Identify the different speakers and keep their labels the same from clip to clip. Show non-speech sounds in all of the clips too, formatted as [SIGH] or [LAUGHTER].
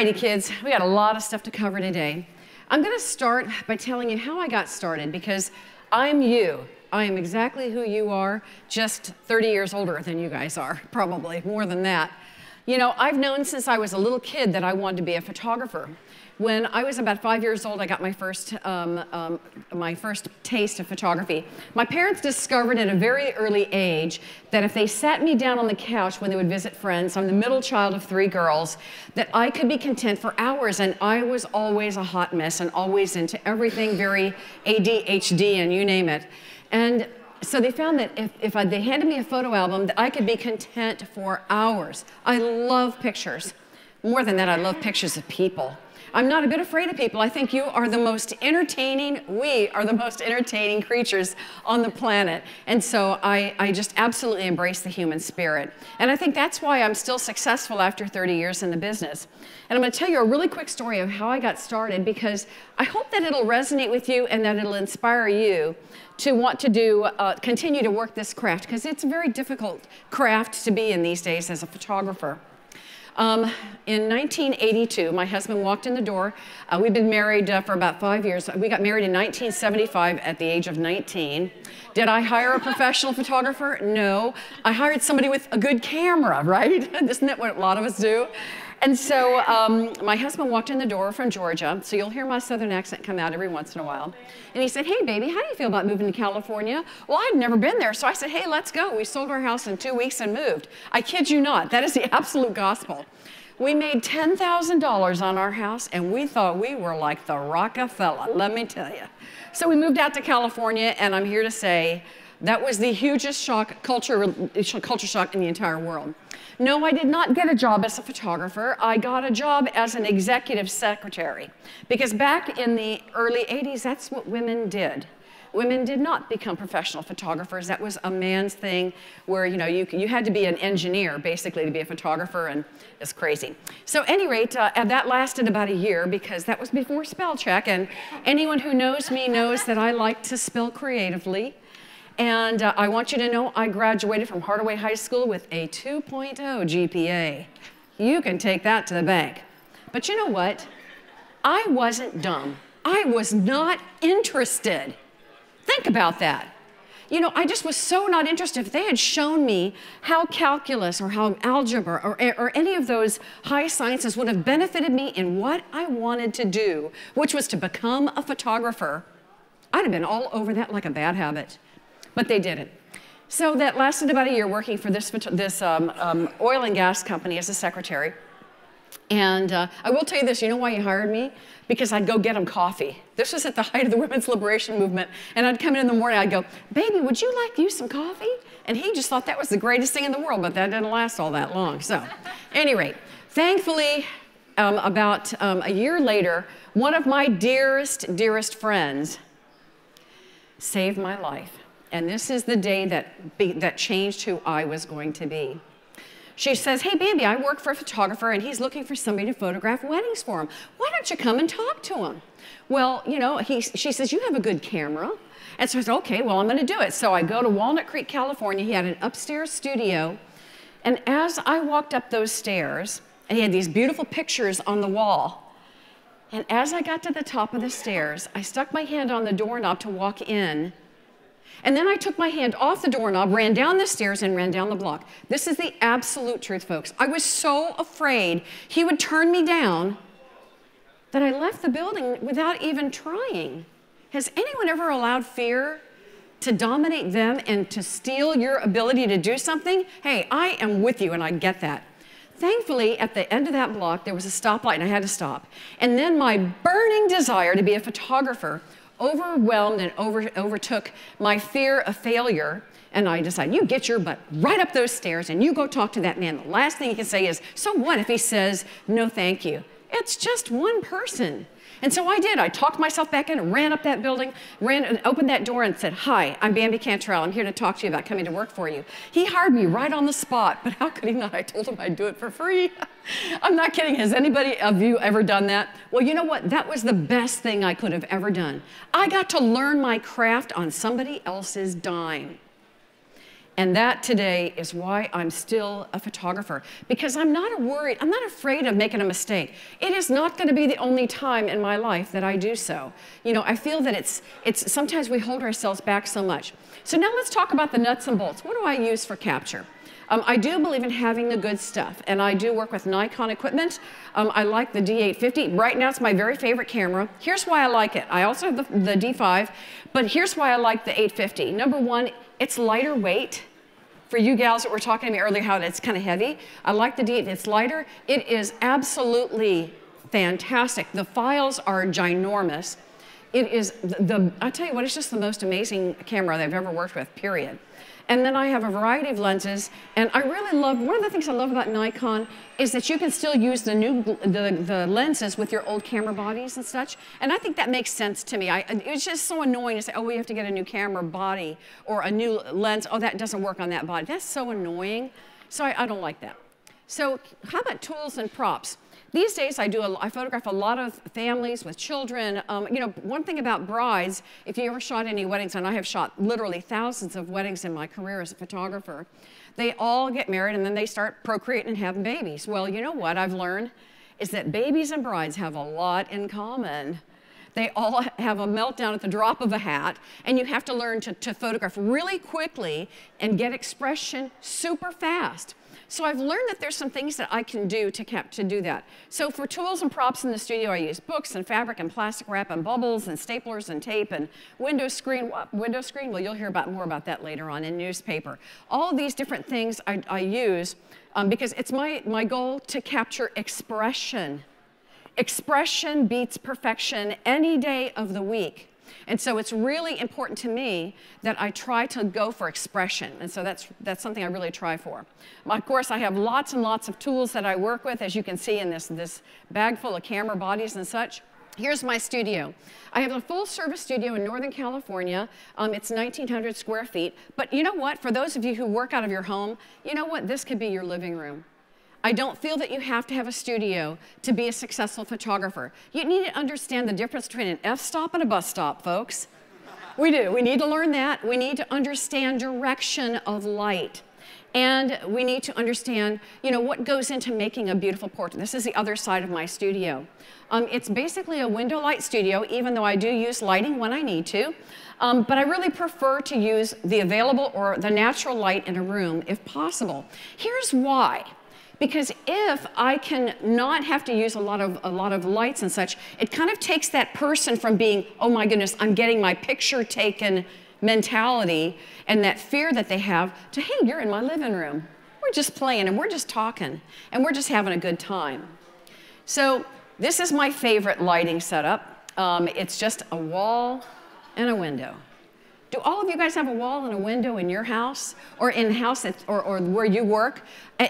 Speaker 1: righty, kids, we got a lot of stuff to cover today. I'm going to start by telling you how I got started because I'm you. I am exactly who you are, just 30 years older than you guys are, probably more than that. You know, I've known since I was a little kid that I wanted to be a photographer. When I was about five years old, I got my first, um, um, my first taste of photography. My parents discovered at a very early age that if they sat me down on the couch when they would visit friends, I'm the middle child of three girls, that I could be content for hours. And I was always a hot mess and always into everything very ADHD and you name it. And so they found that if, if I, they handed me a photo album, that I could be content for hours. I love pictures. More than that, I love pictures of people. I'm not a bit afraid of people. I think you are the most entertaining, we are the most entertaining creatures on the planet. And so I, I just absolutely embrace the human spirit. And I think that's why I'm still successful after 30 years in the business. And I'm going to tell you a really quick story of how I got started because I hope that it'll resonate with you and that it'll inspire you to want to do, uh, continue to work this craft because it's a very difficult craft to be in these days as a photographer. Um, in 1982, my husband walked in the door. Uh, we've been married uh, for about five years. We got married in 1975 at the age of 19. Did I hire a professional [LAUGHS] photographer? No. I hired somebody with a good camera, right? [LAUGHS] Isn't that what a lot of us do? And so um, my husband walked in the door from Georgia, so you'll hear my southern accent come out every once in a while. And he said, Hey, baby, how do you feel about moving to California? Well, I'd never been there, so I said, Hey, let's go. We sold our house in two weeks and moved. I kid you not, that is the absolute gospel. We made $10,000 on our house, and we thought we were like the Rockefeller, let me tell you. So we moved out to California, and I'm here to say that was the hugest shock, culture, culture shock in the entire world. No, I did not get a job as a photographer. I got a job as an executive secretary. Because back in the early 80s, that's what women did. Women did not become professional photographers. That was a man's thing where, you know, you, you had to be an engineer, basically, to be a photographer, and it's crazy. So, any rate, uh, that lasted about a year because that was before spell check, and anyone who knows me knows that I like to spell creatively. And uh, I want you to know I graduated from Hardaway High School with a 2.0 GPA. You can take that to the bank. But you know what? I wasn't dumb. I was not interested. Think about that. You know, I just was so not interested. If they had shown me how calculus or how algebra or, or any of those high sciences would have benefited me in what I wanted to do, which was to become a photographer, I'd have been all over that like a bad habit but they didn't. So that lasted about a year working for this, this um, um, oil and gas company as a secretary. And uh, I will tell you this, you know why he hired me? Because I'd go get him coffee. This was at the height of the women's liberation movement. And I'd come in in the morning, I'd go, baby, would you like to use some coffee? And he just thought that was the greatest thing in the world, but that didn't last all that long. So, any rate, thankfully, um, about um, a year later, one of my dearest, dearest friends saved my life. And this is the day that, be, that changed who I was going to be. She says, Hey, baby, I work for a photographer and he's looking for somebody to photograph weddings for him. Why don't you come and talk to him? Well, you know, he, she says, You have a good camera. And so I said, Okay, well, I'm going to do it. So I go to Walnut Creek, California. He had an upstairs studio. And as I walked up those stairs, and he had these beautiful pictures on the wall. And as I got to the top of the stairs, I stuck my hand on the doorknob to walk in. And then I took my hand off the doorknob, ran down the stairs, and ran down the block. This is the absolute truth, folks. I was so afraid he would turn me down that I left the building without even trying. Has anyone ever allowed fear to dominate them and to steal your ability to do something? Hey, I am with you, and I get that. Thankfully, at the end of that block, there was a stoplight, and I had to stop. And then my burning desire to be a photographer overwhelmed and over, overtook my fear of failure. And I decided, you get your butt right up those stairs and you go talk to that man. The last thing he can say is, so what if he says, no, thank you? It's just one person. And so I did. I talked myself back in, and ran up that building, ran and opened that door and said, Hi, I'm Bambi Cantrell. I'm here to talk to you about coming to work for you. He hired me right on the spot, but how could he not? I told him I'd do it for free. [LAUGHS] [LAUGHS] I'm not kidding. Has anybody of you ever done that? Well, you know what? That was the best thing I could have ever done. I got to learn my craft on somebody else's dime. And that today is why I'm still a photographer because I'm not worried, I'm not afraid of making a mistake. It is not going to be the only time in my life that I do so. You know, I feel that it's, it's sometimes we hold ourselves back so much. So now let's talk about the nuts and bolts. What do I use for capture? Um, I do believe in having the good stuff, and I do work with Nikon equipment. Um, I like the D850. Right now, it's my very favorite camera. Here's why I like it. I also have the, the D5, but here's why I like the 850. Number one, it's lighter weight. For you gals that were talking to me earlier, how it's kind of heavy. I like the D8. It's lighter. It is absolutely fantastic. The files are ginormous. It is the, the I tell you what, it's just the most amazing camera that I've ever worked with, period. And then I have a variety of lenses. And I really love, one of the things I love about Nikon is that you can still use the new, the, the lenses with your old camera bodies and such. And I think that makes sense to me. I, it's just so annoying to say, oh, we have to get a new camera body or a new lens. Oh, that doesn't work on that body. That's so annoying. So I, I don't like that. So how about tools and props? These days, I do. A, I photograph a lot of families with children. Um, you know, one thing about brides, if you ever shot any weddings, and I have shot literally thousands of weddings in my career as a photographer, they all get married and then they start procreating and having babies. Well, you know what I've learned is that babies and brides have a lot in common. They all have a meltdown at the drop of a hat, and you have to learn to, to photograph really quickly and get expression super fast. So I've learned that there's some things that I can do to, to do that. So for tools and props in the studio, I use books and fabric and plastic wrap and bubbles and staplers and tape and window screen. Window screen? Well, you'll hear about more about that later on in newspaper. All these different things I, I use um, because it's my, my goal to capture expression. Expression beats perfection any day of the week. And so it's really important to me that I try to go for expression. And so that's, that's something I really try for. Of course, I have lots and lots of tools that I work with, as you can see in this, this bag full of camera bodies and such. Here's my studio. I have a full service studio in Northern California. Um, it's 1,900 square feet. But you know what? For those of you who work out of your home, you know what? This could be your living room. I don't feel that you have to have a studio to be a successful photographer. You need to understand the difference between an f-stop and a bus stop, folks. We do. We need to learn that. We need to understand direction of light. And we need to understand, you know, what goes into making a beautiful portrait. This is the other side of my studio. Um, it's basically a window light studio, even though I do use lighting when I need to. Um, but I really prefer to use the available or the natural light in a room if possible. Here's why. Because if I can not have to use a lot of a lot of lights and such, it kind of takes that person from being, oh my goodness, I'm getting my picture taken mentality and that fear that they have to, hey, you're in my living room. We're just playing and we're just talking and we're just having a good time. So this is my favorite lighting setup. Um, it's just a wall and a window. Do all of you guys have a wall and a window in your house or in house at, or, or where you work?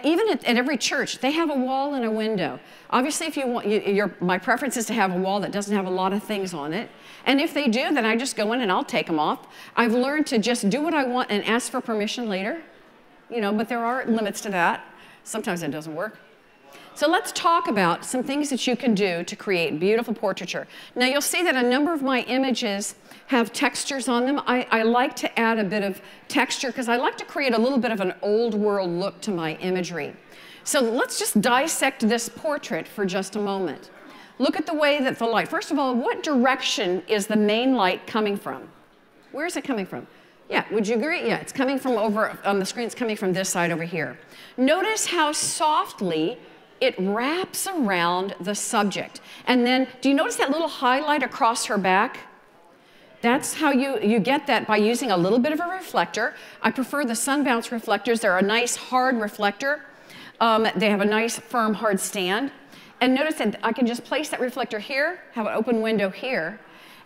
Speaker 1: Even at, at, every church, they have a wall and a window. Obviously, if you want, you, your, my preference is to have a wall that doesn't have a lot of things on it. And if they do, then I just go in and I'll take them off. I've learned to just do what I want and ask for permission later. You know, but there are limits to that. Sometimes it doesn't work. So let's talk about some things that you can do to create beautiful portraiture. Now you'll see that a number of my images have textures on them. I, I like to add a bit of texture because I like to create a little bit of an old world look to my imagery. So let's just dissect this portrait for just a moment. Look at the way that the light, first of all, what direction is the main light coming from? Where is it coming from? Yeah, would you agree? Yeah, it's coming from over on the screen, it's coming from this side over here. Notice how softly it wraps around the subject. And then, do you notice that little highlight across her back? That's how you, you get that by using a little bit of a reflector. I prefer the sun bounce reflectors. They're a nice hard reflector. Um, they have a nice firm hard stand. And notice that I can just place that reflector here, have an open window here,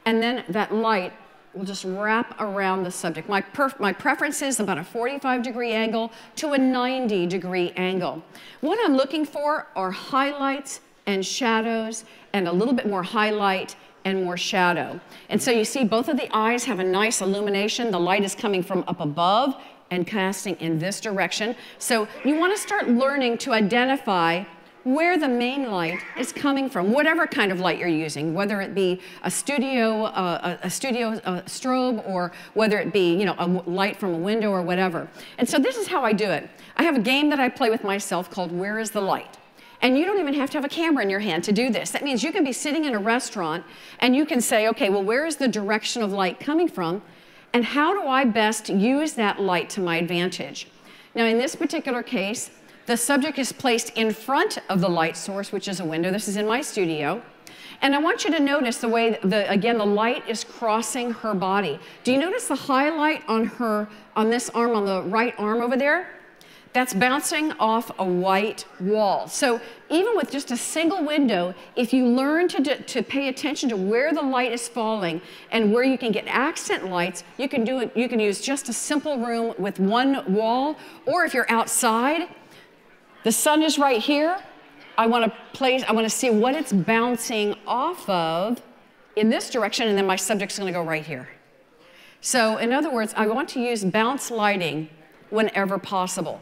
Speaker 1: and then that light will just wrap around the subject. My, my preference is about a 45 degree angle to a 90 degree angle. What I'm looking for are highlights and shadows and a little bit more highlight and more shadow. And so you see both of the eyes have a nice illumination. The light is coming from up above and casting in this direction. So you want to start learning to identify where the main light is coming from, whatever kind of light you're using, whether it be a studio, uh, a, a, studio uh, strobe, or whether it be you know a light from a window or whatever. And so this is how I do it. I have a game that I play with myself called Where is the Light? And you don't even have to have a camera in your hand to do this. That means you can be sitting in a restaurant and you can say, okay, well, where is the direction of light coming from? And how do I best use that light to my advantage? Now, in this particular case, the subject is placed in front of the light source, which is a window. This is in my studio. And I want you to notice the way, the, again, the light is crossing her body. Do you notice the highlight on her, on this arm, on the right arm over there? That's bouncing off a white wall. So even with just a single window, if you learn to, to pay attention to where the light is falling and where you can get accent lights, you can do it, you can use just a simple room with one wall, or if you're outside, the sun is right here. I want to place, I want to see what it's bouncing off of in this direction, and then my subject's going to go right here. So in other words, I want to use bounce lighting whenever possible.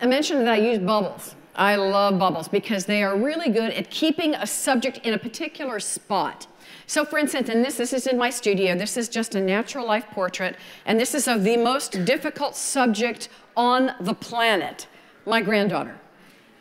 Speaker 1: I mentioned that I use bubbles. I love bubbles because they are really good at keeping a subject in a particular spot. So for instance, and this, this is in my studio, this is just a natural life portrait, and this is of the most difficult subject on the planet, my granddaughter.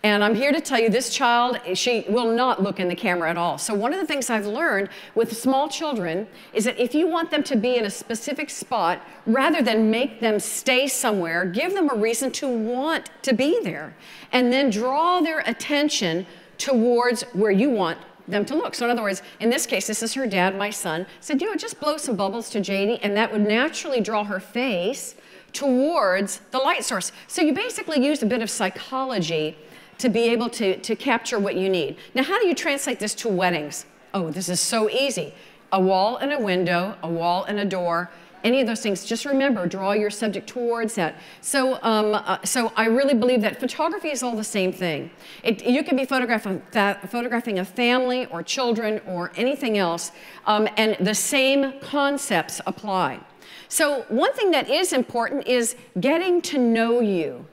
Speaker 1: And I'm here to tell you this child, she will not look in the camera at all. So, one of the things I've learned with small children is that if you want them to be in a specific spot, rather than make them stay somewhere, give them a reason to want to be there. And then draw their attention towards where you want them to look. So, in other words, in this case, this is her dad, my son, said, you know, just blow some bubbles to JD, and that would naturally draw her face towards the light source. So, you basically use a bit of psychology to be able to, to capture what you need. Now, how do you translate this to weddings? Oh, this is so easy. A wall and a window, a wall and a door, any of those things, just remember, draw your subject towards that. So, um, uh, so I really believe that photography is all the same thing. It, you can be photographing, photographing a family or children or anything else, um, and the same concepts apply. So one thing that is important is getting to know you.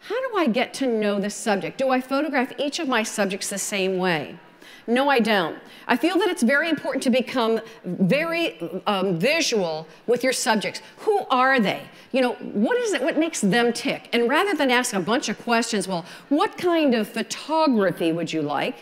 Speaker 1: How do I get to know the subject? Do I photograph each of my subjects the same way? No, I don't. I feel that it's very important to become very um, visual with your subjects. Who are they? You know, what is it, what makes them tick? And rather than ask a bunch of questions, well, what kind of photography would you like?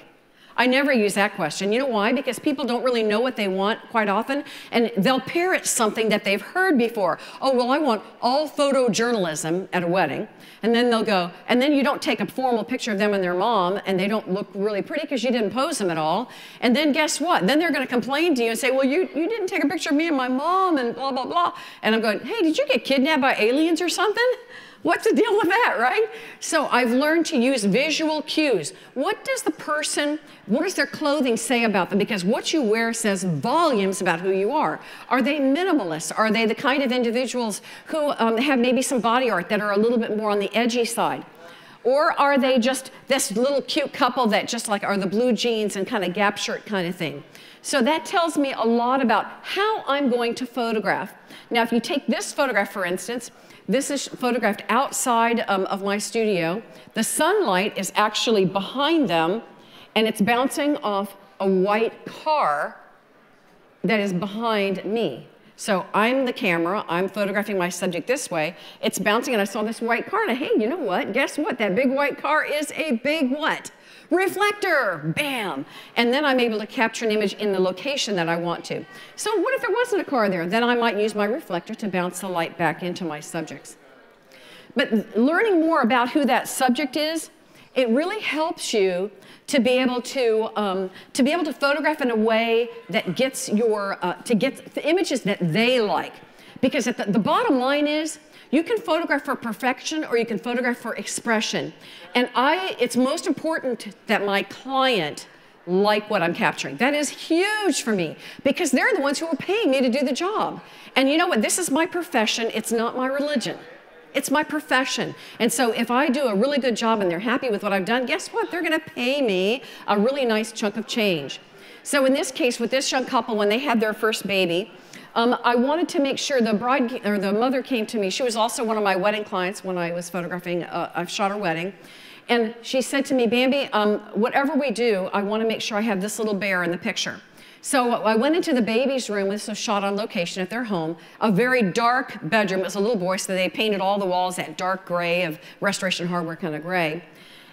Speaker 1: I never use that question. You know why? Because people don't really know what they want quite often, and they'll parrot something that they've heard before. Oh, well, I want all photojournalism at a wedding. And then they'll go, and then you don't take a formal picture of them and their mom, and they don't look really pretty because you didn't pose them at all. And then guess what? Then they're going to complain to you and say, well, you, you didn't take a picture of me and my mom, and blah, blah, blah. And I'm going, hey, did you get kidnapped by aliens or something? What's the deal with that, right? So I've learned to use visual cues. What does the person, what does their clothing say about them? Because what you wear says volumes about who you are. Are they minimalists? Are they the kind of individuals who um, have maybe some body art that are a little bit more on the edgy side? Or are they just this little cute couple that just like are the blue jeans and kind of gap shirt kind of thing? So that tells me a lot about how I'm going to photograph. Now, if you take this photograph, for instance, this is photographed outside um, of my studio. The sunlight is actually behind them, and it's bouncing off a white car that is behind me. So I'm the camera, I'm photographing my subject this way. It's bouncing, and I saw this white car, and I, hey, you know what? Guess what? That big white car is a big what? reflector, bam. And then I'm able to capture an image in the location that I want to. So what if there wasn't a car there? Then I might use my reflector to bounce the light back into my subjects. But learning more about who that subject is, it really helps you to be able to um, to be able to photograph in a way that gets your uh, to get the images that they like. Because the, the bottom line is you can photograph for perfection or you can photograph for expression. And I, it's most important that my client like what I'm capturing. That is huge for me because they're the ones who are paying me to do the job. And you know what? This is my profession, it's not my religion. It's my profession. And so if I do a really good job and they're happy with what I've done, guess what? They're going to pay me a really nice chunk of change. So in this case, with this young couple, when they had their first baby, um, I wanted to make sure the bride or the mother came to me. She was also one of my wedding clients when I was photographing. Uh, I shot her wedding, And she said to me, Bambi, um, whatever we do, I want to make sure I have this little bear in the picture. So I went into the baby's room. This was shot on location at their home. A very dark bedroom. It was a little boy, so they painted all the walls that dark gray of restoration hardware kind of gray.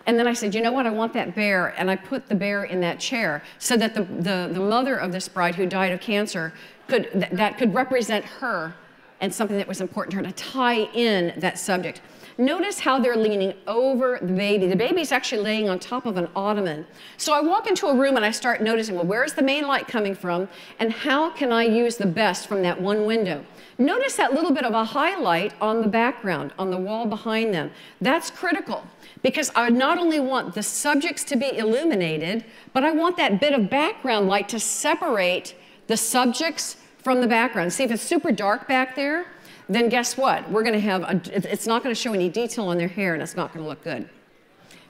Speaker 1: And then I said, you know what, I want that bear. And I put the bear in that chair so that the, the, the mother of this bride who died of cancer could, th that could represent her and something that was important to her to tie in that subject. Notice how they're leaning over the baby. The baby's actually laying on top of an ottoman. So I walk into a room and I start noticing, well, where's the main light coming from? And how can I use the best from that one window? Notice that little bit of a highlight on the background, on the wall behind them. That's critical because I not only want the subjects to be illuminated, but I want that bit of background light to separate the subjects from the background. See, if it's super dark back there, then guess what? We're going to have, a, it's not going to show any detail on their hair and it's not going to look good.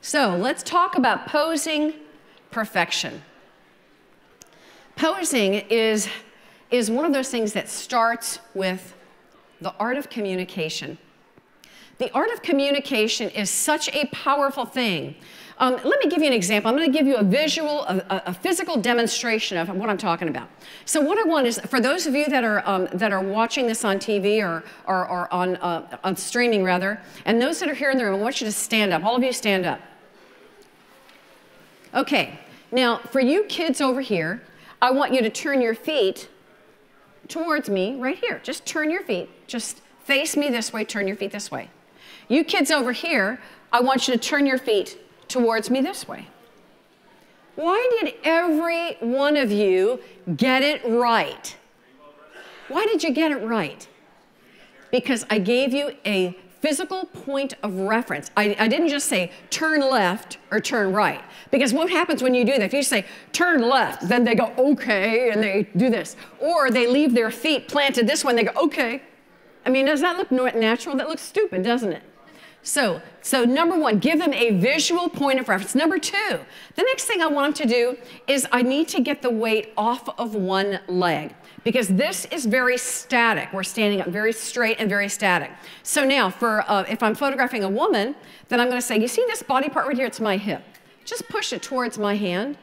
Speaker 1: So let's talk about posing perfection. Posing is, is one of those things that starts with the art of communication. The art of communication is such a powerful thing. Um, let me give you an example. I'm going to give you a visual, a, a, physical demonstration of what I'm talking about. So what I want is, for those of you that are, um, that are watching this on TV or, or, or on, uh, on streaming rather, and those that are here in the room, I want you to stand up. All of you stand up. Okay, now for you kids over here, I want you to turn your feet towards me right here. Just turn your feet. Just face me this way, turn your feet this way. You kids over here, I want you to turn your feet towards me this way. Why did every one of you get it right? Why did you get it right? Because I gave you a physical point of reference. I, I, didn't just say turn left or turn right. Because what happens when you do that? If you say turn left, then they go okay and they do this. Or they leave their feet planted this way and they go okay. I mean, does that look natural? That looks stupid, doesn't it? So, so number one, give them a visual point of reference. Number two, the next thing I want them to do is I need to get the weight off of one leg because this is very static. We're standing up very straight and very static. So now, for uh, if I'm photographing a woman, then I'm going to say, you see this body part right here? It's my hip. Just push it towards my hand.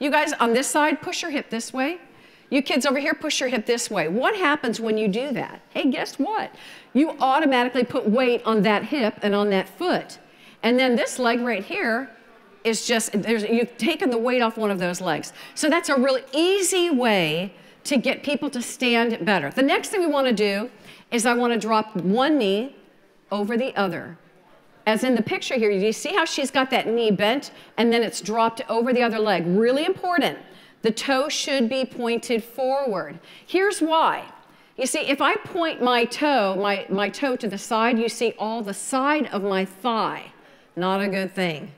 Speaker 1: You guys on this side, push your hip this way. You kids over here, push your hip this way. What happens when you do that? Hey, guess what? you automatically put weight on that hip and on that foot. And then this leg right here is just, you've taken the weight off one of those legs. So that's a really easy way to get people to stand better. The next thing we want to do is I want to drop one knee over the other. As in the picture here, you see how she's got that knee bent and then it's dropped over the other leg. Really important. The toe should be pointed forward. Here's why. You see, if I point my toe, my, my toe to the side, you see all the side of my thigh. Not a good thing.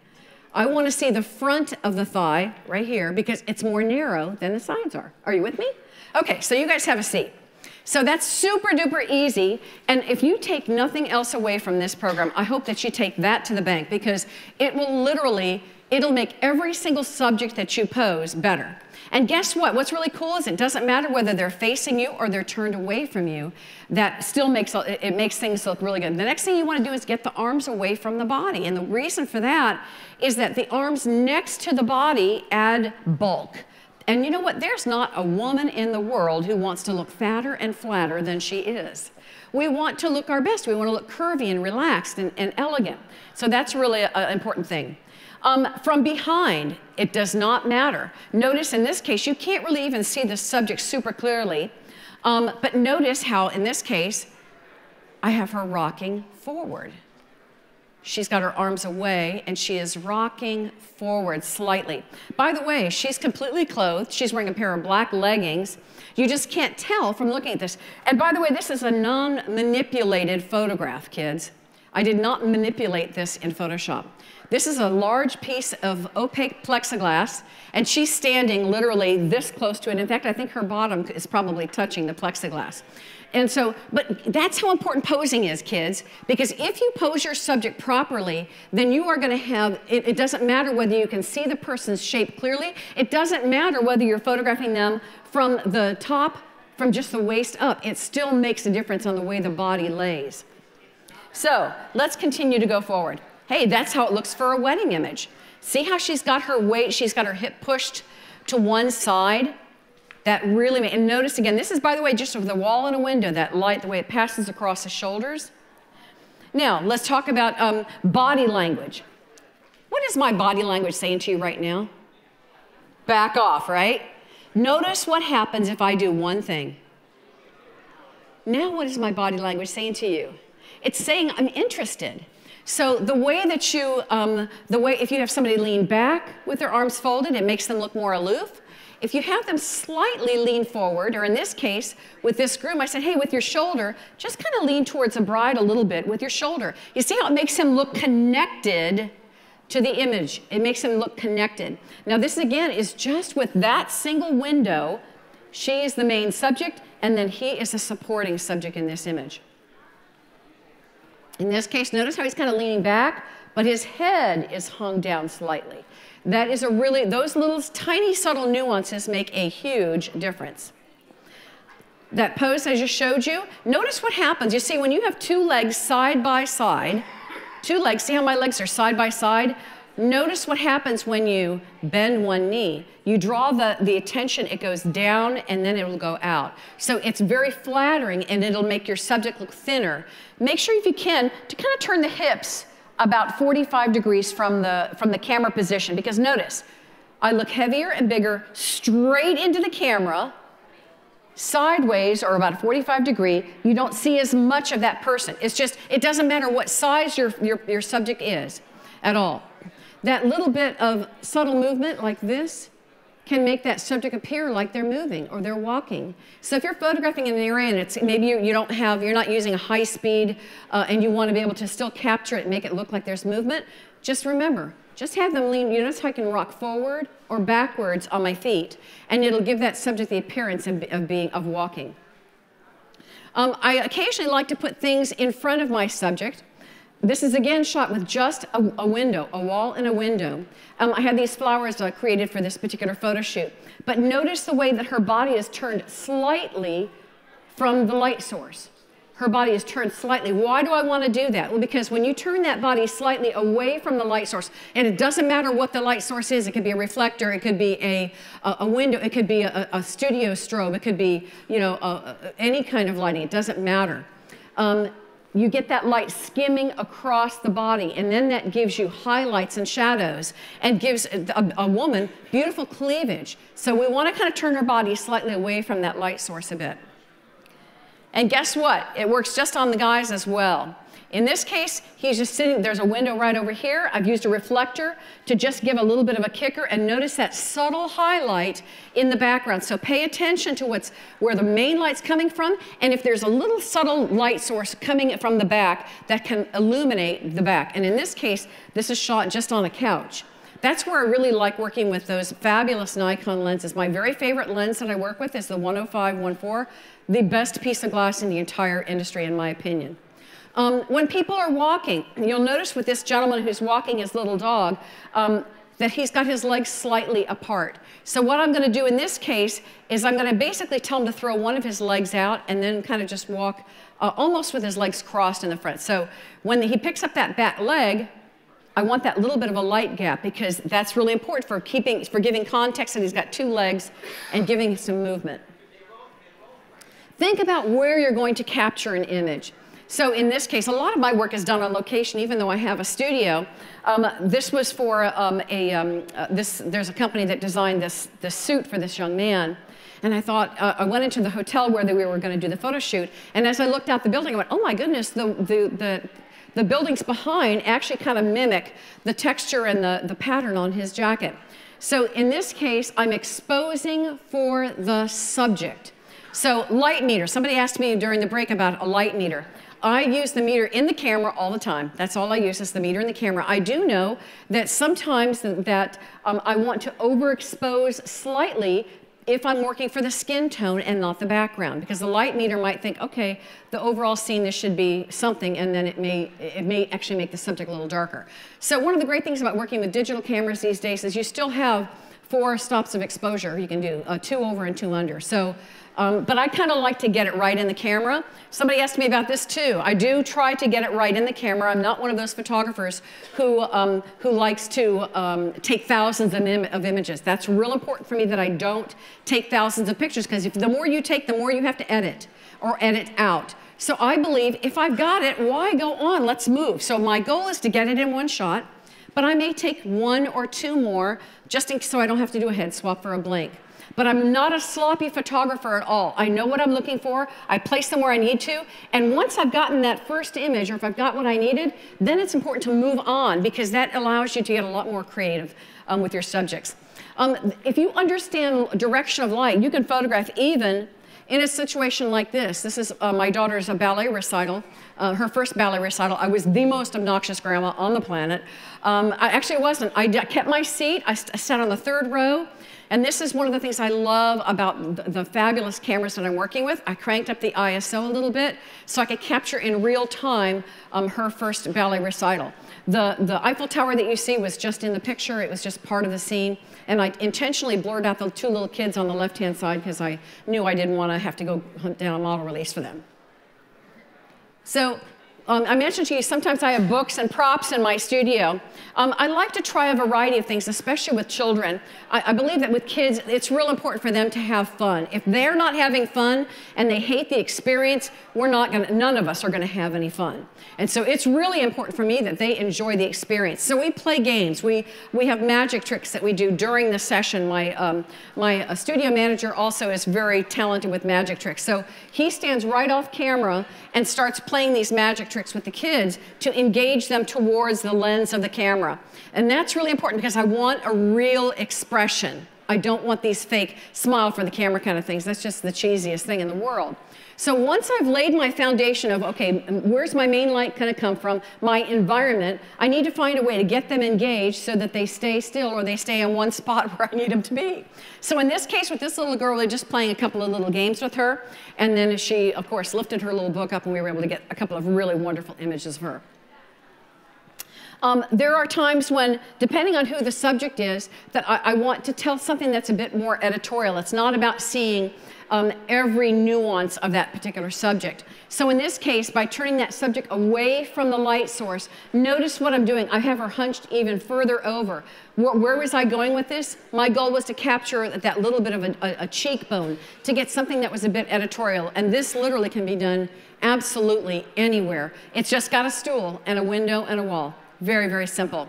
Speaker 1: I want to see the front of the thigh right here because it's more narrow than the sides are. Are you with me? Okay, so you guys have a seat. So that's super duper easy. And if you take nothing else away from this program, I hope that you take that to the bank because it will literally, it'll make every single subject that you pose better. And guess what? What's really cool is it doesn't matter whether they're facing you or they're turned away from you. That still makes it makes things look really good. The next thing you want to do is get the arms away from the body. And the reason for that is that the arms next to the body add bulk. And you know what? There's not a woman in the world who wants to look fatter and flatter than she is. We want to look our best. We want to look curvy and relaxed and, and elegant. So that's really an important thing. Um, from behind, it does not matter. Notice in this case, you can't really even see the subject super clearly, um, but notice how in this case, I have her rocking forward. She's got her arms away and she is rocking forward slightly. By the way, she's completely clothed. She's wearing a pair of black leggings. You just can't tell from looking at this. And by the way, this is a non manipulated photograph, kids. I did not manipulate this in Photoshop. This is a large piece of opaque plexiglass, and she's standing literally this close to it. In fact, I think her bottom is probably touching the plexiglass. And so, but that's how important posing is, kids, because if you pose your subject properly, then you are going to have, it, it, doesn't matter whether you can see the person's shape clearly, it doesn't matter whether you're photographing them from the top, from just the waist up, it still makes a difference on the way the body lays. So let's continue to go forward. Hey, that's how it looks for a wedding image. See how she's got her weight, she's got her hip pushed to one side? That really, and notice again, this is by the way just over the wall and a window, that light, the way it passes across the shoulders. Now, let's talk about um, body language. What is my body language saying to you right now? Back off, right? Notice what happens if I do one thing. Now, what is my body language saying to you? It's saying I'm interested. So the way that you, um, the way if you have somebody lean back with their arms folded, it makes them look more aloof. If you have them slightly lean forward, or in this case, with this groom, I said, hey, with your shoulder, just kind of lean towards the bride a little bit with your shoulder. You see how it makes him look connected to the image. It makes him look connected. Now, this again is just with that single window. She is the main subject, and then he is a supporting subject in this image. In this case, notice how he's kind of leaning back, but his head is hung down slightly. That is a really, those little tiny subtle nuances make a huge difference. That pose I just showed you, notice what happens. You see, when you have two legs side by side, two legs, see how my legs are side by side? Notice what happens when you bend one knee. You draw the, the attention, it goes down and then it will go out. So it's very flattering and it'll make your subject look thinner. Make sure if you can to kind of turn the hips about 45 degrees from the, from the camera position because notice, I look heavier and bigger straight into the camera, sideways or about a 45 degree, you don't see as much of that person. It's just, it doesn't matter what size your, your, your subject is at all. That little bit of subtle movement like this can make that subject appear like they're moving or they're walking. So if you're photographing in an area and it's maybe you, you don't have, you're not using a high speed uh, and you want to be able to still capture it and make it look like there's movement, just remember, just have them lean, you notice how I can rock forward or backwards on my feet and it'll give that subject the appearance of, of being, of walking. Um, I occasionally like to put things in front of my subject this is again shot with just a, a window, a wall and a window. Um, I had these flowers uh, created for this particular photo shoot. But notice the way that her body is turned slightly from the light source. Her body is turned slightly. Why do I want to do that? Well, because when you turn that body slightly away from the light source, and it doesn't matter what the light source is, it could be a reflector, it could be a, a, a window, it could be a, a, studio strobe, it could be, you know, any kind of lighting, it doesn't matter. Um, you get that light skimming across the body, and then that gives you highlights and shadows and gives a, a, woman beautiful cleavage. So we want to kind of turn her body slightly away from that light source a bit. And guess what? It works just on the guys as well. In this case, he's just sitting, there's a window right over here. I've used a reflector to just give a little bit of a kicker and notice that subtle highlight in the background. So pay attention to what's, where the main light's coming from, and if there's a little subtle light source coming from the back that can illuminate the back. And in this case, this is shot just on a couch. That's where I really like working with those fabulous Nikon lenses. My very favorite lens that I work with is the 105-14, the best piece of glass in the entire industry, in my opinion. Um, when people are walking, you'll notice with this gentleman who's walking his little dog, um, that he's got his legs slightly apart. So what I'm gonna do in this case is I'm gonna basically tell him to throw one of his legs out and then kind of just walk uh, almost with his legs crossed in the front. So when he picks up that back leg, I want that little bit of a light gap because that's really important for keeping, for giving context that he's got two legs and giving some movement. Think about where you're going to capture an image. So in this case, a lot of my work is done on location, even though I have a studio. Um, this was for um, a, um, uh, this, there's a company that designed this, this suit for this young man. And I thought, uh, I went into the hotel where we were going to do the photo shoot. And as I looked out the building, I went, oh my goodness, the, the, the, the buildings behind actually kind of mimic the texture and the, the pattern on his jacket. So in this case, I'm exposing for the subject. So light meter, somebody asked me during the break about a light meter. I use the meter in the camera all the time. That's all I use is the meter in the camera. I do know that sometimes that um, I want to overexpose slightly if I'm working for the skin tone and not the background, because the light meter might think, okay, the overall scene, this should be something, and then it may, it may actually make the subject a little darker. So one of the great things about working with digital cameras these days is you still have four stops of exposure. You can do uh, two over and two under. So, um, but I kind of like to get it right in the camera. Somebody asked me about this too. I do try to get it right in the camera. I'm not one of those photographers who, um, who likes to um, take thousands of, Im of, images. That's real important for me that I don't take thousands of pictures because if the more you take, the more you have to edit or edit out. So I believe if I've got it, why go on? Let's move. So my goal is to get it in one shot, but I may take one or two more just in, so I don't have to do a head swap for a blank. But I'm not a sloppy photographer at all. I know what I'm looking for. I place them where I need to. And once I've gotten that first image, or if I've got what I needed, then it's important to move on because that allows you to get a lot more creative um, with your subjects. Um, if you understand direction of light, you can photograph even in a situation like this, this is uh, my daughter's a ballet recital, uh, her first ballet recital. I was the most obnoxious grandma on the planet. Um, I actually it wasn't. I kept my seat. I, I, sat on the third row. And this is one of the things I love about the, fabulous cameras that I'm working with. I cranked up the ISO a little bit so I could capture in real time um, her first ballet recital. The, the Eiffel Tower that you see was just in the picture. It was just part of the scene. And I intentionally blurred out the two little kids on the left-hand side because I knew I didn't want to have to go hunt down a model release for them. So um, I mentioned to you, sometimes I have books and props in my studio. Um, I like to try a variety of things, especially with children. I, I, believe that with kids, it's real important for them to have fun. If they're not having fun and they hate the experience, we're not gonna, none of us are gonna have any fun. And so it's really important for me that they enjoy the experience. So we play games. We, we have magic tricks that we do during the session. My, um, my uh, studio manager also is very talented with magic tricks. So he stands right off camera and starts playing these magic tricks with the kids to engage them towards the lens of the camera. And that's really important because I want a real expression. I don't want these fake smile for the camera kind of things. That's just the cheesiest thing in the world. So once I've laid my foundation of, okay, where's my main light going to come from, my environment, I need to find a way to get them engaged so that they stay still or they stay in one spot [LAUGHS] where I need them to be. So in this case with this little girl, we're just playing a couple of little games with her. And then she, of course, lifted her little book up and we were able to get a couple of really wonderful images of her. Um, there are times when, depending on who the subject is, that I, I, want to tell something that's a bit more editorial. It's not about seeing um, every nuance of that particular subject. So in this case, by turning that subject away from the light source, notice what I'm doing. I have her hunched even further over. Where, where was I going with this? My goal was to capture that little bit of a, a, a cheekbone, to get something that was a bit editorial. And this literally can be done absolutely anywhere. It's just got a stool and a window and a wall. Very, very simple.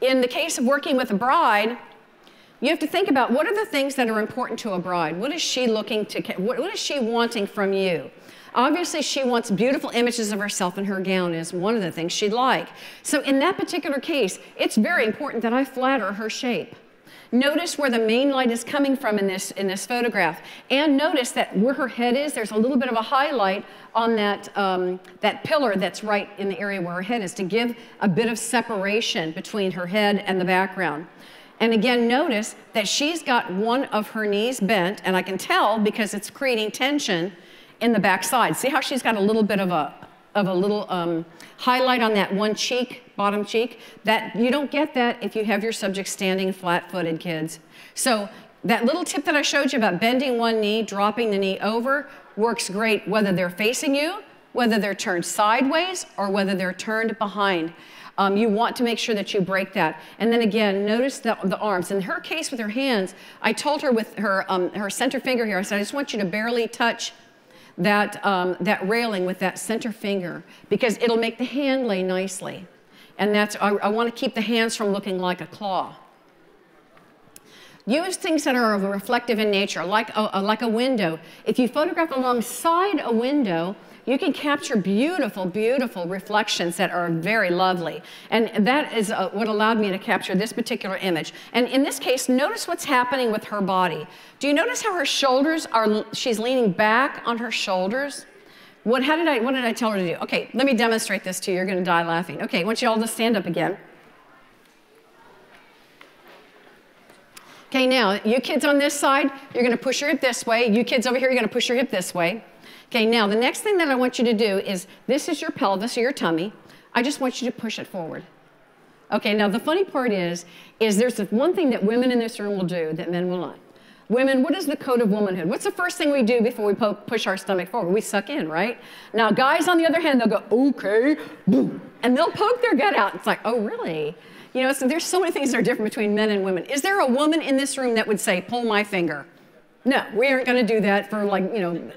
Speaker 1: In the case of working with a bride, you have to think about what are the things that are important to a bride? What is she looking to, what, is she wanting from you? Obviously, she wants beautiful images of herself, in her gown is one of the things she'd like. So, in that particular case, it's very important that I flatter her shape. Notice where the main light is coming from in this, in this photograph. And notice that where her head is, there's a little bit of a highlight on that, um, that pillar that's right in the area where her head is to give a bit of separation between her head and the background. And again, notice that she's got one of her knees bent, and I can tell because it's creating tension in the back side. See how she's got a little bit of a, of a little um, highlight on that one cheek, bottom cheek? That You don't get that if you have your subject standing flat-footed, kids. So that little tip that I showed you about bending one knee, dropping the knee over, works great whether they're facing you, whether they're turned sideways, or whether they're turned behind. Um, you want to make sure that you break that. And then again, notice the, the arms. In her case with her hands, I told her with her, um, her center finger here, I said, I just want you to barely touch that, um, that railing with that center finger because it'll make the hand lay nicely. And that's, I, I want to keep the hands from looking like a claw. Use things that are reflective in nature, like a, like a window. If you photograph alongside a window, you can capture beautiful, beautiful reflections that are very lovely. And that is uh, what allowed me to capture this particular image. And in this case, notice what's happening with her body. Do you notice how her shoulders are, she's leaning back on her shoulders? What, how did I, what did I tell her to do? Okay, let me demonstrate this to you. You're going to die laughing. Okay, I want you all to stand up again. Okay, now, you kids on this side, you're going to push your hip this way. You kids over here, you're going to push your hip this way. Okay, now the next thing that I want you to do is this is your pelvis or your tummy. I just want you to push it forward. Okay, now the funny part is, is there's one thing that women in this room will do that men will not. Women, what is the code of womanhood? What's the first thing we do before we push our stomach forward? We suck in, right? Now, guys, on the other hand, they'll go, okay, boom, and they'll poke their gut out. It's like, oh, really? You know, so there's so many things that are different between men and women. Is there a woman in this room that would say, pull my finger? No, we aren't going to do that for like, you know,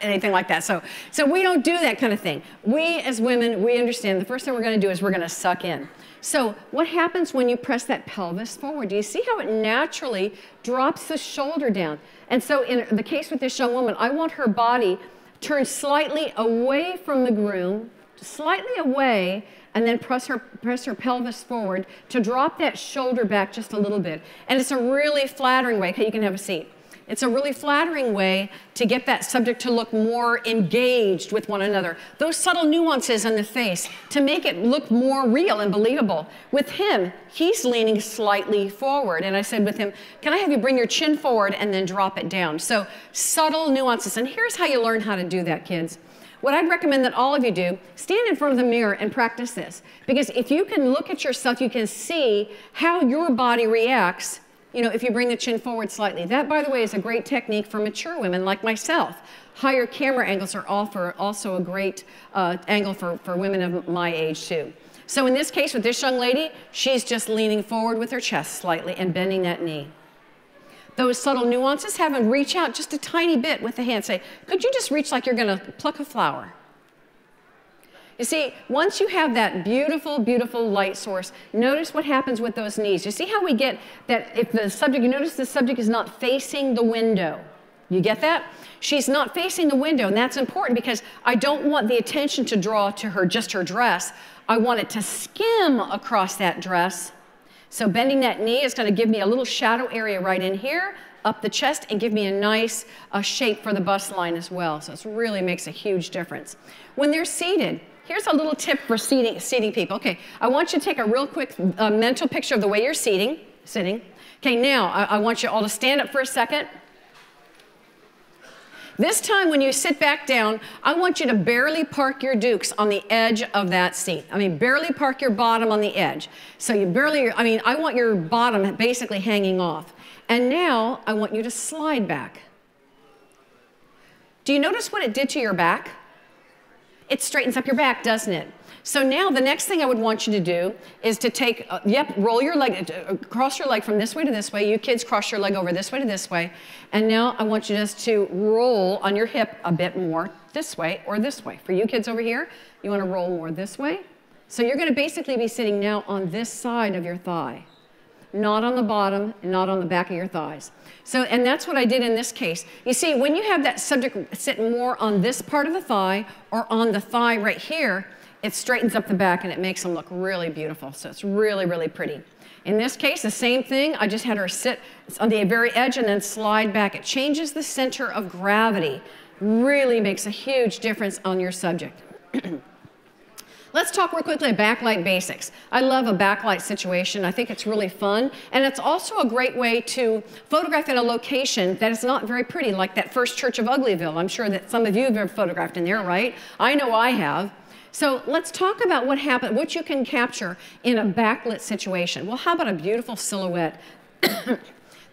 Speaker 1: anything like that. So, so we don't do that kind of thing. We as women, we understand the first thing we're going to do is we're going to suck in. So, what happens when you press that pelvis forward? Do you see how it naturally drops the shoulder down? And so, in the case with this young woman, I want her body turned slightly away from the groom, slightly away, and then press her, press her pelvis forward to drop that shoulder back just a little bit. And it's a really flattering way. Okay, you can have a seat. It's a really flattering way to get that subject to look more engaged with one another. Those subtle nuances in the face to make it look more real and believable. With him, he's leaning slightly forward. And I said with him, Can I have you bring your chin forward and then drop it down? So subtle nuances. And here's how you learn how to do that, kids. What I'd recommend that all of you do, stand in front of the mirror and practice this. Because if you can look at yourself, you can see how your body reacts you know, if you bring the chin forward slightly. That, by the way, is a great technique for mature women like myself. Higher camera angles are also a great uh, angle for, for women of my age, too. So in this case, with this young lady, she's just leaning forward with her chest slightly and bending that knee. Those subtle nuances, have them reach out just a tiny bit with the hand. Say, could you just reach like you're going to pluck a flower? You see, once you have that beautiful, beautiful light source, notice what happens with those knees. You see how we get that if the subject, you notice the subject is not facing the window. You get that? She's not facing the window, and that's important because I don't want the attention to draw to her, just her dress. I want it to skim across that dress. So bending that knee is going to give me a little shadow area right in here, up the chest, and give me a nice uh, shape for the bust line as well. So it really makes a huge difference. When they're seated, Here's a little tip for seating, seating people. Okay, I want you to take a real quick uh, mental picture of the way you're seating, sitting. Okay, now I, I want you all to stand up for a second. This time, when you sit back down, I want you to barely park your dukes on the edge of that seat. I mean, barely park your bottom on the edge. So you barely, I mean, I want your bottom basically hanging off. And now I want you to slide back. Do you notice what it did to your back? It straightens up your back, doesn't it? So now the next thing I would want you to do is to take, uh, yep, roll your leg, uh, cross your leg from this way to this way. You kids cross your leg over this way to this way. And now I want you just to roll on your hip a bit more this way or this way. For you kids over here, you want to roll more this way. So you're going to basically be sitting now on this side of your thigh not on the bottom, and not on the back of your thighs. So, and that's what I did in this case. You see, when you have that subject sit more on this part of the thigh or on the thigh right here, it straightens up the back and it makes them look really beautiful. So it's really, really pretty. In this case, the same thing. I just had her sit on the very edge and then slide back. It changes the center of gravity. Really makes a huge difference on your subject. [CLEARS THROAT] Let's talk real quickly about backlight basics. I love a backlight situation. I think it's really fun. And it's also a great way to photograph in a location that is not very pretty, like that first church of Uglyville. I'm sure that some of you have photographed in there, right? I know I have. So let's talk about what happened, what you can capture in a backlit situation. Well, how about a beautiful silhouette? [COUGHS]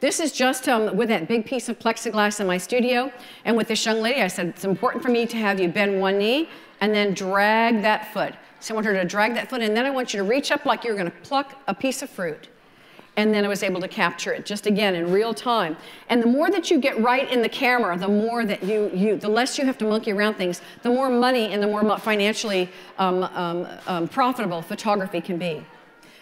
Speaker 1: This is just um, with that big piece of plexiglass in my studio. And with this young lady, I said, it's important for me to have you bend one knee and then drag that foot. So I want her to drag that foot, and then I want you to reach up like you're going to pluck a piece of fruit. And then I was able to capture it just again in real time. And the more that you get right in the camera, the more that you, you the less you have to monkey around things, the more money and the more financially um, um, um, profitable photography can be.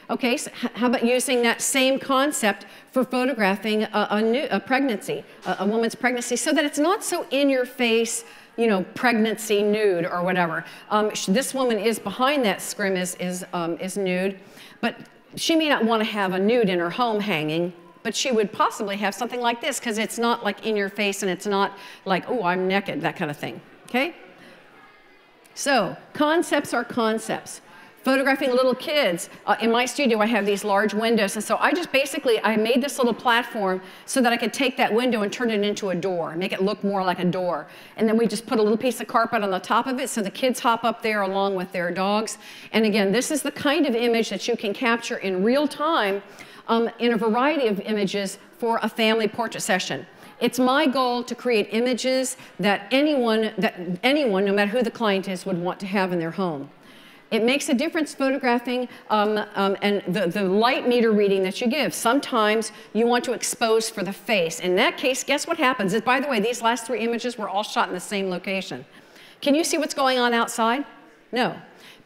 Speaker 1: Okay, so how about using that same concept for photographing a, a, new, a pregnancy, a, a woman's pregnancy, so that it's not so in your face, you know, pregnancy nude or whatever. Um, this woman is behind that scrim is, is, um, is nude, but she may not want to have a nude in her home hanging, but she would possibly have something like this because it's not like in your face and it's not like, oh, I'm naked, that kind of thing. Okay? So, concepts are concepts. Photographing little kids. Uh, in my studio, I have these large windows, and so I just basically, I made this little platform so that I could take that window and turn it into a door, make it look more like a door. And then we just put a little piece of carpet on the top of it so the kids hop up there along with their dogs. And again, this is the kind of image that you can capture in real time um, in a variety of images for a family portrait session. It's my goal to create images that anyone, that anyone, no matter who the client is, would want to have in their home. It makes a difference photographing um, um, and the, the light meter reading that you give. Sometimes you want to expose for the face. In that case, guess what happens? Is, by the way, these last three images were all shot in the same location. Can you see what's going on outside? No.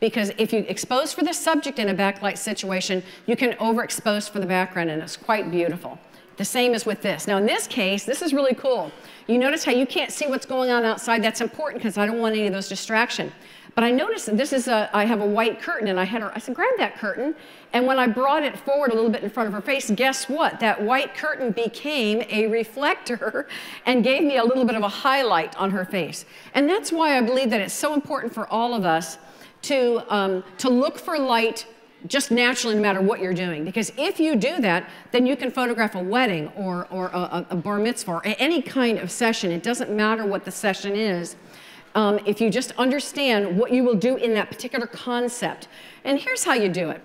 Speaker 1: Because if you expose for the subject in a backlight situation, you can overexpose for the background, and it's quite beautiful. The same as with this. Now, in this case, this is really cool. You notice how you can't see what's going on outside. That's important because I don't want any of those distraction. But I noticed that this is a, I have a white curtain and I had her, I said, grab that curtain. And when I brought it forward a little bit in front of her face, guess what? That white curtain became a reflector [LAUGHS] and gave me a little bit of a highlight on her face. And that's why I believe that it's so important for all of us to, um, to look for light just naturally no matter what you're doing. Because if you do that, then you can photograph a wedding or, or a, a bar mitzvah or any kind of session. It doesn't matter what the session is um, if you just understand what you will do in that particular concept. And here's how you do it.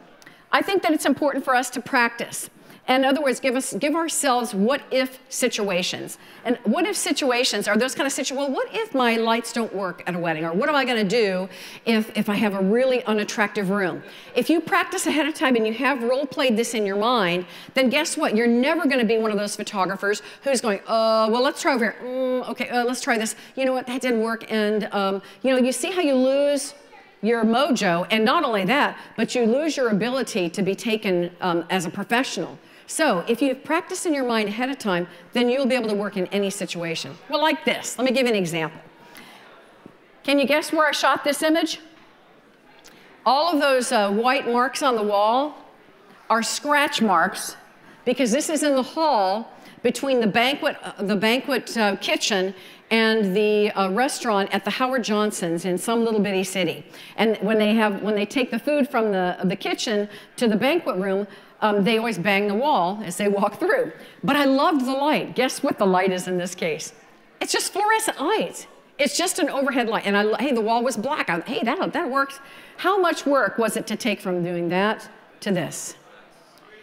Speaker 1: I think that it's important for us to practice. In other words, give us, give ourselves what if situations. And what if situations are those kind of situations. Well, what if my lights don't work at a wedding? Or what am I going to do if, if I have a really unattractive room? If you practice ahead of time and you have role played this in your mind, then guess what? You're never going to be one of those photographers who's going, uh, well, let's try over here. Mm, okay, uh, let's try this. You know what? That didn't work. And, um, you know, you see how you lose your mojo, and not only that, but you lose your ability to be taken um, as a professional. So if you have practice in your mind ahead of time, then you'll be able to work in any situation. Well, like this. Let me give you an example. Can you guess where I shot this image? All of those uh, white marks on the wall are scratch marks because this is in the hall between the banquet, uh, the banquet uh, kitchen and the uh, restaurant at the Howard Johnson's in some little bitty city. And when they have, when they take the food from the, the kitchen to the banquet room, um, they always bang the wall as they walk through. But I loved the light. Guess what the light is in this case? It's just fluorescent lights. It's just an overhead light. And I, hey, the wall was black. I, hey, that, that works. How much work was it to take from doing that to this?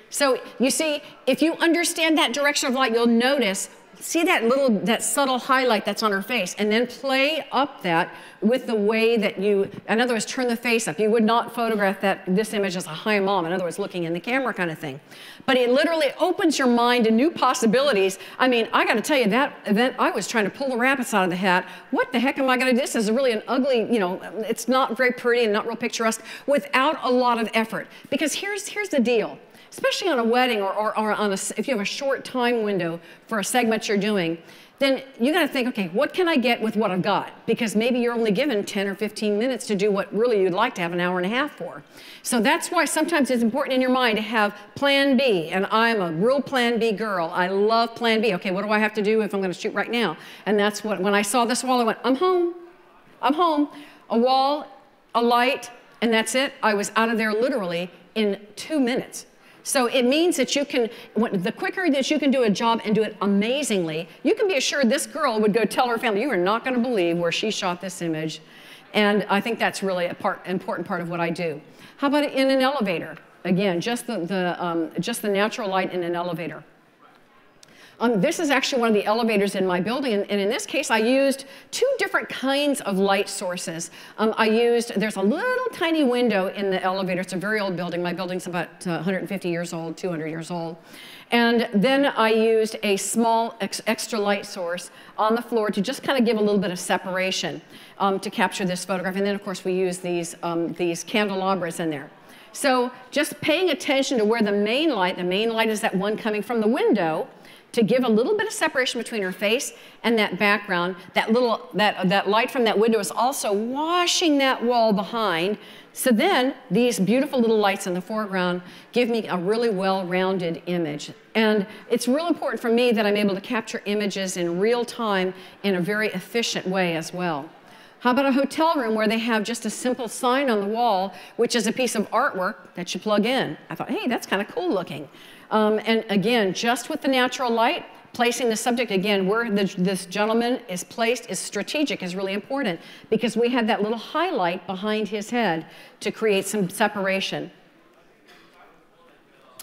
Speaker 1: So you see, if you understand that direction of light, you'll notice see that little, that subtle highlight that's on her face, and then play up that with the way that you, in other words, turn the face up. You would not photograph that, this image as a high mom, in other words, looking in the camera kind of thing. But it literally opens your mind to new possibilities. I mean, I gotta tell you, that event, I was trying to pull the rabbits out of the hat. What the heck am I gonna do? This is really an ugly, you know, it's not very pretty and not real picturesque without a lot of effort. Because here's, here's the deal especially on a wedding or, or, or on a, if you have a short time window for a segment you're doing, then you got to think, okay, what can I get with what I've got? Because maybe you're only given 10 or 15 minutes to do what really you'd like to have an hour and a half for. So that's why sometimes it's important in your mind to have plan B. And I'm a real plan B girl. I love plan B. Okay, what do I have to do if I'm going to shoot right now? And that's what, when I saw this wall, I went, I'm home. I'm home. A wall, a light, and that's it. I was out of there literally in two minutes. So it means that you can, the quicker that you can do a job and do it amazingly, you can be assured this girl would go tell her family, you are not going to believe where she shot this image. And I think that's really a part, important part of what I do. How about in an elevator? Again, just the, the, um, just the natural light in an elevator. Um, this is actually one of the elevators in my building, and, in this case, I used two different kinds of light sources. Um, I used, there's a little tiny window in the elevator. It's a very old building. My building's about uh, 150 years old, 200 years old. And then I used a small ex extra light source on the floor to just kind of give a little bit of separation um, to capture this photograph. And then, of course, we use these, um, these candelabras in there. So just paying attention to where the main light, the main light is that one coming from the window, to give a little bit of separation between her face and that background. That little, that, that light from that window is also washing that wall behind. So then these beautiful little lights in the foreground give me a really well-rounded image. And it's real important for me that I'm able to capture images in real time in a very efficient way as well. How about a hotel room where they have just a simple sign on the wall, which is a piece of artwork that you plug in? I thought, hey, that's kind of cool looking. Um, and again, just with the natural light, placing the subject again where the, this gentleman is placed is strategic, is really important because we had that little highlight behind his head to create some separation.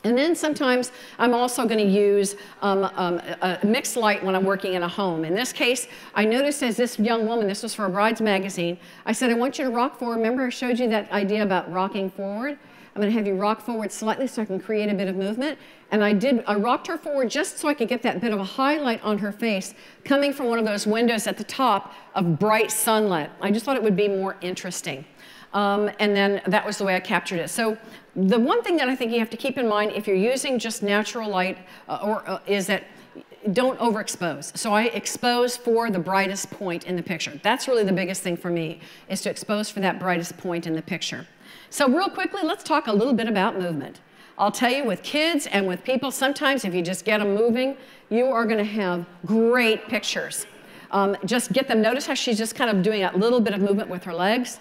Speaker 1: And then sometimes I'm also going to use um, um, a mixed light when I'm working in a home. In this case, I noticed as this young woman, this was for a Brides magazine, I said, I want you to rock forward. Remember I showed you that idea about rocking forward? I'm going to have you rock forward slightly so I can create a bit of movement. And I did, I rocked her forward just so I could get that bit of a highlight on her face coming from one of those windows at the top of bright sunlight. I just thought it would be more interesting. Um, and then that was the way I captured it. So the one thing that I think you have to keep in mind if you're using just natural light uh, or, uh, is that don't overexpose. So I expose for the brightest point in the picture. That's really the biggest thing for me, is to expose for that brightest point in the picture. So real quickly, let's talk a little bit about movement. I'll tell you, with kids and with people, sometimes if you just get them moving, you are gonna have great pictures. Um, just get them, notice how she's just kind of doing a little bit of movement with her legs.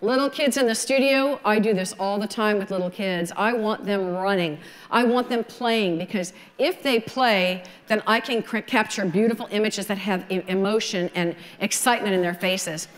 Speaker 1: Little kids in the studio, I do this all the time with little kids. I want them running. I want them playing because if they play, then I can capture beautiful images that have emotion and excitement in their faces.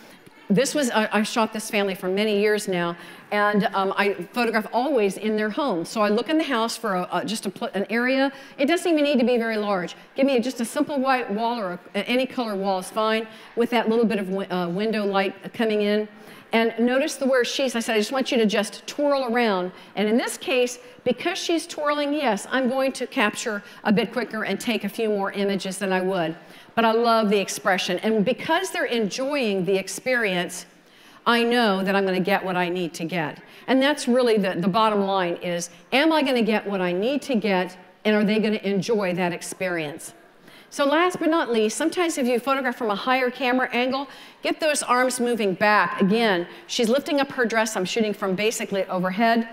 Speaker 1: This was, I shot this family for many years now, and um, I photograph always in their home. So I look in the house for a, just a, an area. It doesn't even need to be very large. Give me just a simple white wall or a, any color wall is fine with that little bit of uh, window light coming in. And notice the word she's. I said, I just want you to just twirl around. And in this case, because she's twirling, yes, I'm going to capture a bit quicker and take a few more images than I would. But I love the expression. And because they're enjoying the experience, I know that I'm going to get what I need to get. And that's really the, the bottom line is, am I going to get what I need to get, and are they going to enjoy that experience? So last but not least, sometimes if you photograph from a higher camera angle, get those arms moving back. Again, she's lifting up her dress. I'm shooting from basically overhead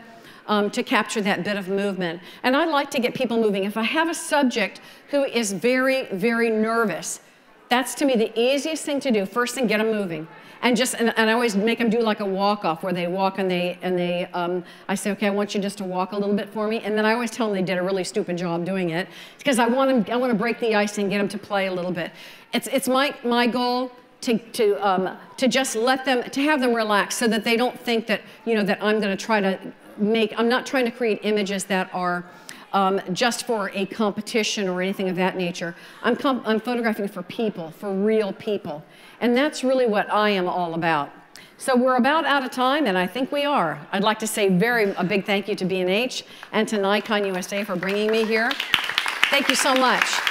Speaker 1: um, to capture that bit of movement. And I like to get people moving. If I have a subject who is very, very nervous, that's to me the easiest thing to do. First thing, get them moving and just and, and, I always make them do like a walk off where they walk and they and they um, I say okay I want you just to walk a little bit for me and then I always tell them they did a really stupid job doing it because I want them I want to break the ice and get them to play a little bit. It's it's my my goal to, to, um, to just let them, to have them relax so that they don't think that, you know, that I'm going to try to make, I'm not trying to create images that are um, just for a competition or anything of that nature. I'm, I'm photographing for people, for real people. And that's really what I am all about. So we're about out of time, and I think we are. I'd like to say very a big thank you to B&H and to Nikon USA for bringing me here. Thank you so much.